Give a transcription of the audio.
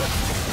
Ugh.